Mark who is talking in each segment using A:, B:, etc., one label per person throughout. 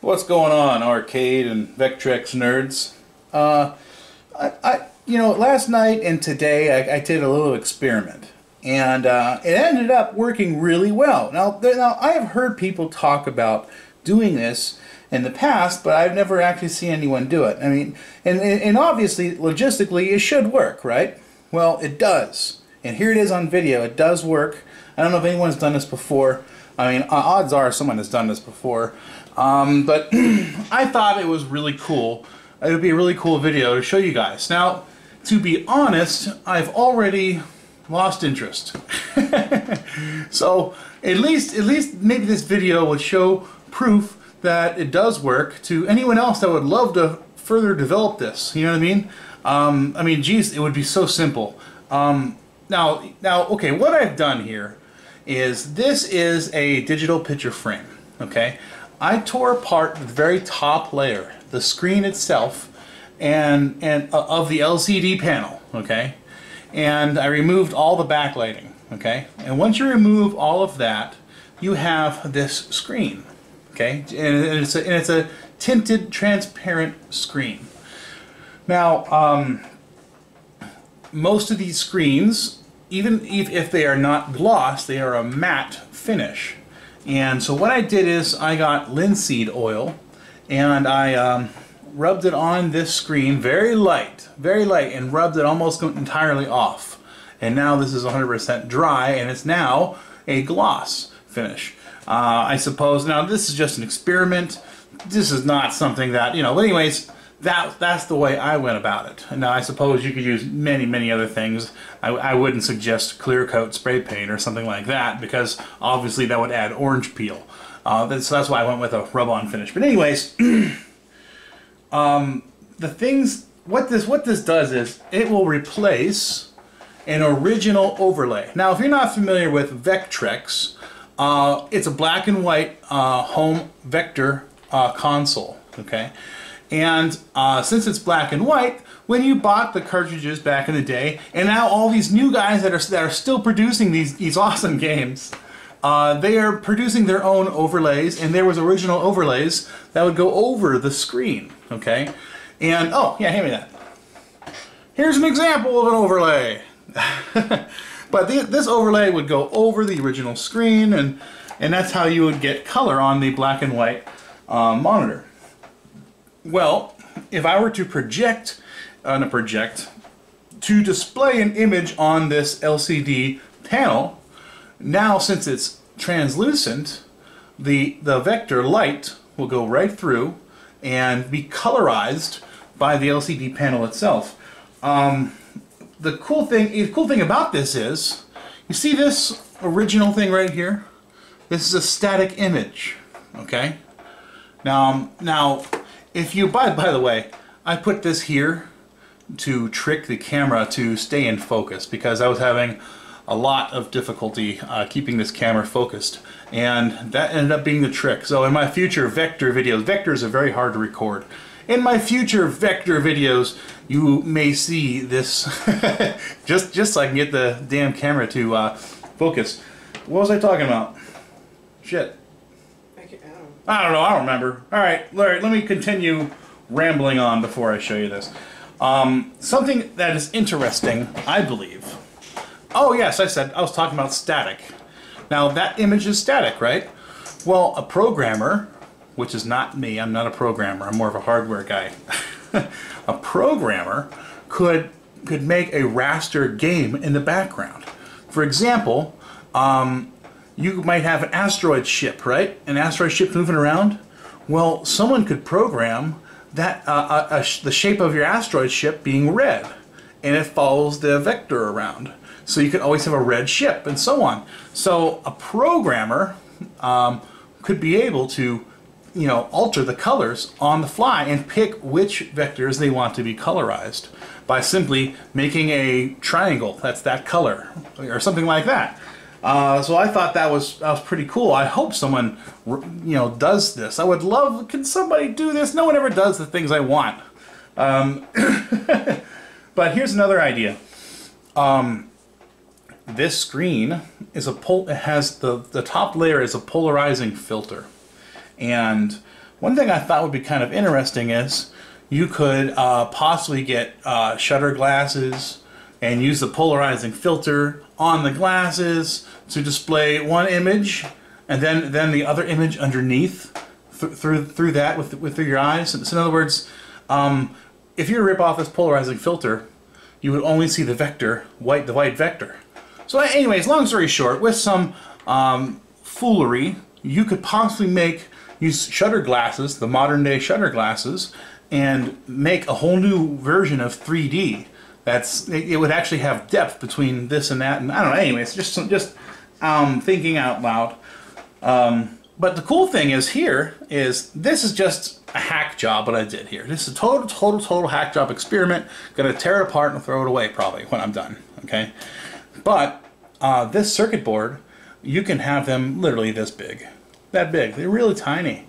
A: What's going on, arcade and Vectrex nerds? Uh, I, I, you know, last night and today I, I did a little experiment, and uh, it ended up working really well. Now, there, now I have heard people talk about doing this in the past, but I've never actually seen anyone do it. I mean, and, and obviously, logistically, it should work, right? Well, it does. And here it is on video. It does work. I don't know if anyone's done this before. I mean, odds are someone has done this before. Um, but I thought it was really cool. It would be a really cool video to show you guys. Now, to be honest, I've already lost interest. so at least, at least maybe this video would show proof that it does work to anyone else that would love to further develop this. You know what I mean? Um, I mean, geez, it would be so simple. Um, now, now, okay, what I've done here is this is a digital picture frame. Okay, I tore apart the very top layer, the screen itself, and and uh, of the LCD panel. Okay, and I removed all the backlighting. Okay, and once you remove all of that, you have this screen. Okay, and it's a, and it's a tinted, transparent screen. Now, um, most of these screens, even if they are not gloss, they are a matte finish. And so what I did is I got linseed oil and I um, rubbed it on this screen very light, very light, and rubbed it almost entirely off. And now this is 100% dry and it's now a gloss finish. Uh, I suppose, now this is just an experiment. This is not something that, you know, but anyways, that that's the way I went about it. Now I suppose you could use many many other things. I, I wouldn't suggest clear coat spray paint or something like that because obviously that would add orange peel. Uh, so that's why I went with a rub-on finish. But anyways, um, the things what this what this does is it will replace an original overlay. Now if you're not familiar with Vectrex, uh, it's a black and white uh, home vector uh, console. Okay. And uh, since it's black and white, when you bought the cartridges back in the day, and now all these new guys that are that are still producing these these awesome games, uh, they are producing their own overlays, and there was original overlays that would go over the screen. Okay, and oh yeah, hand me that. Here's an example of an overlay. but the, this overlay would go over the original screen, and and that's how you would get color on the black and white uh, monitor. Well, if I were to project on a project to display an image on this LCD panel, now since it's translucent, the, the vector light will go right through and be colorized by the LCD panel itself. Um, the cool thing, the cool thing about this is, you see this original thing right here? This is a static image, okay? Now, now if you, by, by the way, I put this here to trick the camera to stay in focus because I was having a lot of difficulty uh, keeping this camera focused and that ended up being the trick. So in my future vector videos, vectors are very hard to record. In my future vector videos, you may see this just just so I can get the damn camera to uh, focus. What was I talking about? Shit. I don't know, I don't remember. Alright, Larry, let me continue rambling on before I show you this. Um, something that is interesting, I believe. Oh yes, I said, I was talking about static. Now that image is static, right? Well, a programmer, which is not me, I'm not a programmer, I'm more of a hardware guy. a programmer could could make a raster game in the background. For example, um, you might have an asteroid ship, right? An asteroid ship moving around. Well, someone could program that uh, uh, the shape of your asteroid ship being red, and it follows the vector around. So you could always have a red ship, and so on. So a programmer um, could be able to, you know, alter the colors on the fly and pick which vectors they want to be colorized by simply making a triangle that's that color or something like that. Uh, so I thought that was that was pretty cool. I hope someone you know does this. I would love. Can somebody do this? No one ever does the things I want. Um, but here's another idea. Um, this screen is a pol. Has the the top layer is a polarizing filter, and One thing I thought would be kind of interesting is you could uh, possibly get uh, shutter glasses and use the polarizing filter on the glasses to display one image and then then the other image underneath th through through that with with through your eyes. So in other words, um, if you rip off this polarizing filter, you would only see the vector white the white vector. So anyways, long story short, with some um, foolery, you could possibly make use shutter glasses, the modern day shutter glasses, and make a whole new version of 3D that's it, would actually have depth between this and that and I don't know anyways just just um, thinking out loud. Um, but the cool thing is here is this is just a hack job what I did here. This is a total total total hack job experiment gonna tear it apart and throw it away probably when I'm done okay? But uh, this circuit board you can have them literally this big that big they're really tiny.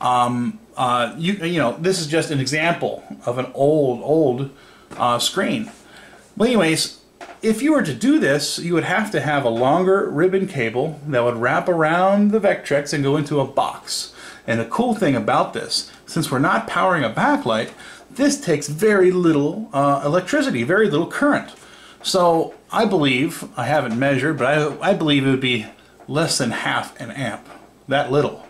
A: Um, uh, you you know this is just an example of an old old uh, screen well, anyways, if you were to do this, you would have to have a longer ribbon cable that would wrap around the Vectrex and go into a box. And the cool thing about this, since we're not powering a backlight, this takes very little uh, electricity, very little current. So I believe, I haven't measured, but I, I believe it would be less than half an amp, that little.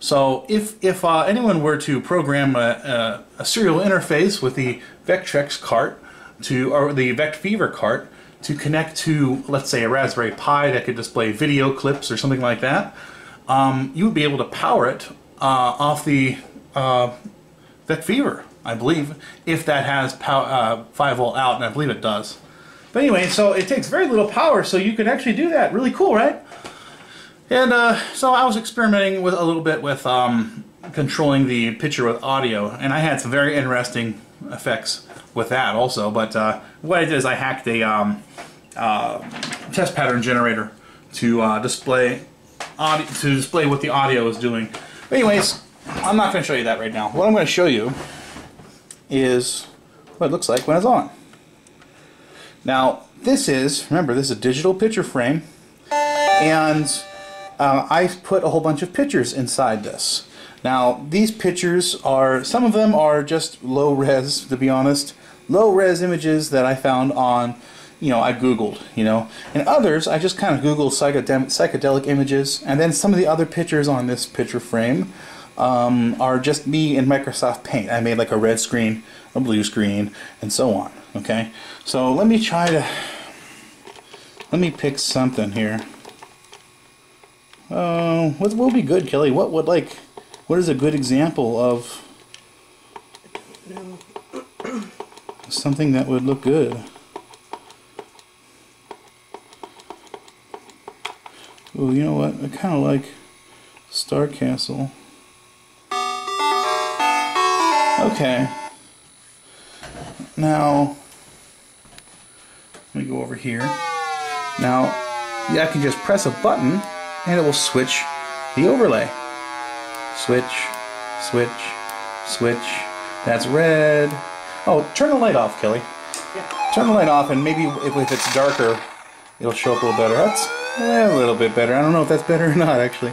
A: So if, if uh, anyone were to program a, a, a serial interface with the Vectrex cart, to or the VecFever cart to connect to, let's say, a Raspberry Pi that could display video clips or something like that, um, you would be able to power it uh, off the uh, VecFever, I believe, if that has pow uh, 5 volt out, and I believe it does. But anyway, so it takes very little power, so you can actually do that. Really cool, right? And uh, so I was experimenting with a little bit with um, controlling the picture with audio, and I had some very interesting effects with that also. But uh, what I did is I hacked a um, uh, test pattern generator to uh, display audio, to display what the audio is doing. But anyways, I'm not going to show you that right now. What I'm going to show you is what it looks like when it's on. Now, this is, remember, this is a digital picture frame, and uh, I put a whole bunch of pictures inside this. Now, these pictures are, some of them are just low res, to be honest low res images that I found on, you know, I Googled, you know. And others, I just kind of Googled psychedelic images, and then some of the other pictures on this picture frame um, are just me in Microsoft Paint. I made like a red screen, a blue screen, and so on, okay? So let me try to, let me pick something here. Uh, what will be good, Kelly? What would like, what is a good example of something that would look good. Oh, you know what? I kind of like Star Castle. Okay. Now, let me go over here. Now, yeah, I can just press a button and it will switch the overlay. Switch, switch, switch. That's red. Oh, turn the light off, Kelly. Yeah. Turn the light off, and maybe if, if it's darker, it'll show up a little better. That's a little bit better. I don't know if that's better or not, actually.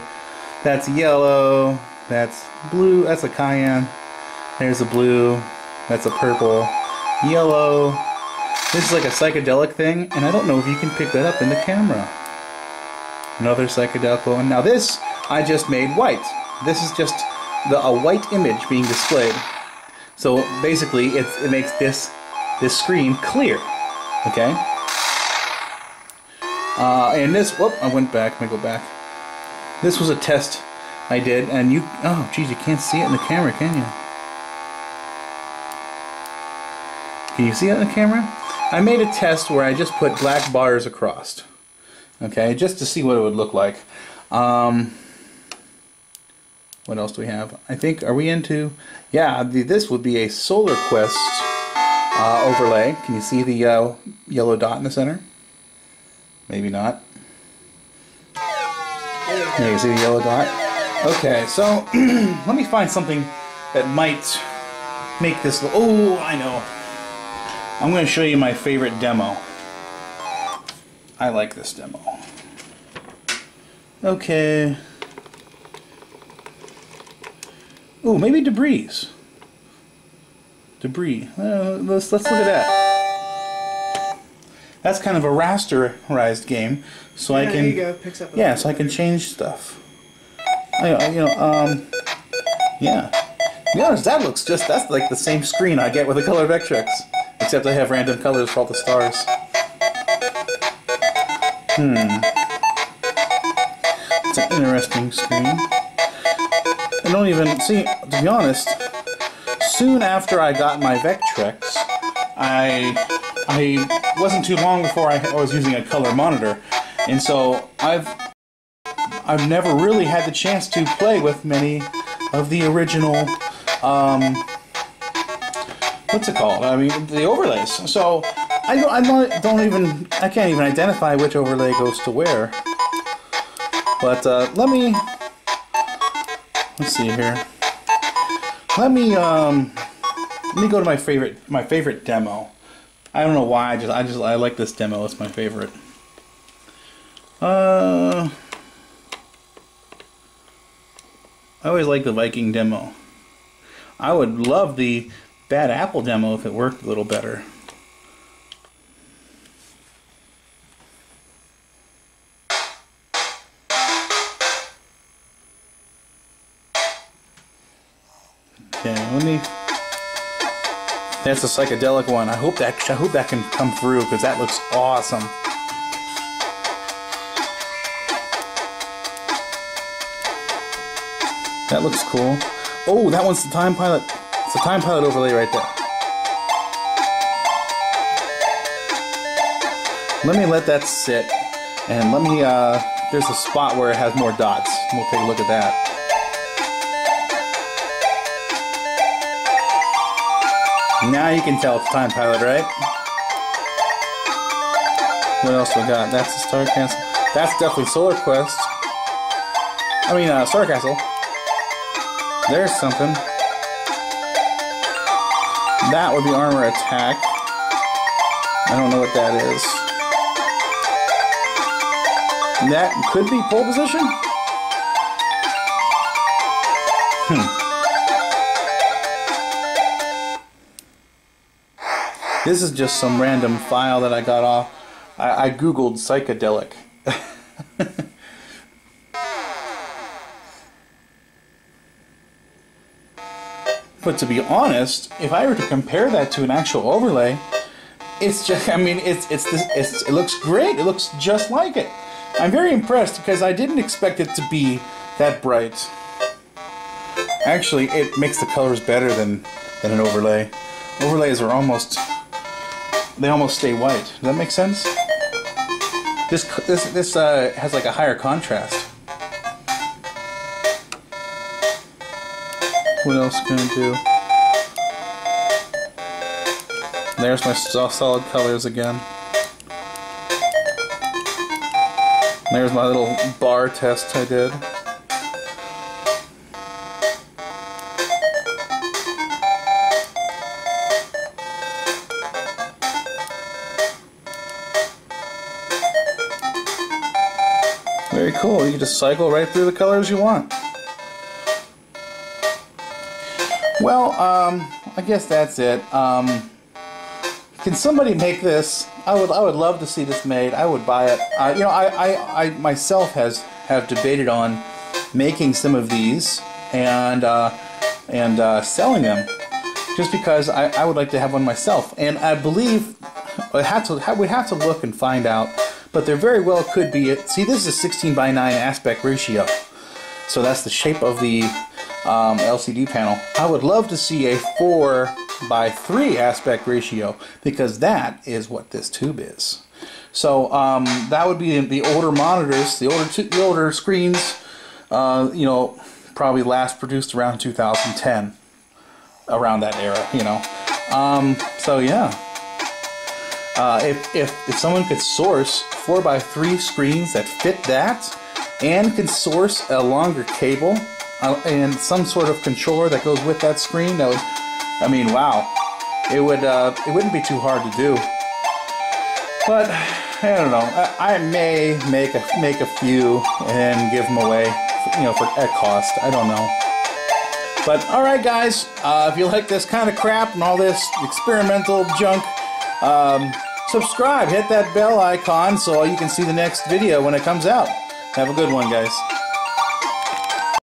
A: That's yellow. That's blue. That's a cayenne. There's a blue. That's a purple. Yellow. This is like a psychedelic thing, and I don't know if you can pick that up in the camera. Another psychedelic one. Now this, I just made white. This is just the, a white image being displayed. So basically, it, makes this this screen clear. Okay. Uh, and this, whoop, I went back. Let me go back. This was a test I did, and you, oh, geez, you can't see it in the camera, can you? Can you see it in the camera? I made a test where I just put black bars across. Okay, just to see what it would look like. Um, what else do we have? I think, are we into, yeah, the, this would be a Solar Quest uh, overlay. Can you see the uh, yellow dot in the center? Maybe not. Yeah, you see the yellow dot? Okay, so let me find something that might make this, oh, I know. I'm going to show you my favorite demo. I like this demo. Okay. Ooh, maybe debris. Debris. Uh, let's let's look at that. That's kind of a rasterized game, so I can
B: there you go. Picks up. a
A: yeah, so I can change stuff. I, you know, um, yeah. To be honest, that looks just that's like the same screen I get with the color Vectrex, except I have random colors for all the stars. Hmm. It's an interesting screen. Don't even see. To be honest, soon after I got my Vectrex, I I wasn't too long before I was using a color monitor, and so I've I've never really had the chance to play with many of the original. Um, what's it called? I mean, the overlays. So I don't, I don't, don't even I can't even identify which overlay goes to where. But uh, let me let's see here. Let me um, let me go to my favorite my favorite demo. I don't know why. I just I just I like this demo. It's my favorite. Uh. I always like the Viking demo. I would love the Bad Apple demo if it worked a little better. Okay, let me. That's a psychedelic one. I hope that I hope that can come through because that looks awesome. That looks cool. Oh, that one's the time pilot. It's a time pilot overlay right there. Let me let that sit, and let me. Uh, there's a spot where it has more dots. We'll take a look at that. Now you can tell it's time pilot, right? What else we got? That's the Star Castle. That's definitely Solar Quest. I mean, uh, Star Castle. There's something. That would be armor attack. I don't know what that is. That could be pole position? Hmm. This is just some random file that I got off. I, I googled psychedelic. But to be honest, if I were to compare that to an actual overlay, it's just I mean it's it's this it's, it looks great. It looks just like it. I'm very impressed because I didn't expect it to be that bright. Actually, it makes the colors better than than an overlay. Overlays are almost they almost stay white. Does that make sense? This this this uh, has like a higher contrast. What else can I do? There's my so- solid colors again. There's my little bar test I did. You just cycle right through the colors you want. Well, um, I guess that's it. Um, can somebody make this? I would, I would love to see this made. I would buy it. Uh, you know, I, I, I myself has have debated on making some of these and uh, and uh, selling them, just because I, I would like to have one myself. And I believe have to we have to look and find out, but there very well could be. It. See, this is a 16 by 9 aspect ratio, so that's the shape of the um, LCD panel. I would love to see a 4 by 3 aspect ratio because that is what this tube is. So um, that would be the older monitors, the older the older screens. Uh, you know, probably last produced around 2010, around that era. You know, um, so yeah. Uh, if, if, if someone could source 4x3 screens that fit that and can source a longer cable uh, and some sort of controller that goes with that screen, that would, I mean, wow. It would, uh, it wouldn't be too hard to do. But, I don't know. I, I may make a, make a few and give them away, you know, for, at cost. I don't know. But all right, guys, uh, if you like this kind of crap and all this experimental junk, um, subscribe, hit that bell icon so you can see the next video when it comes out. Have a good one, guys.